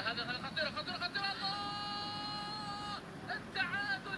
هذا هذا خطيره خطيره خطيره الله! التعادل!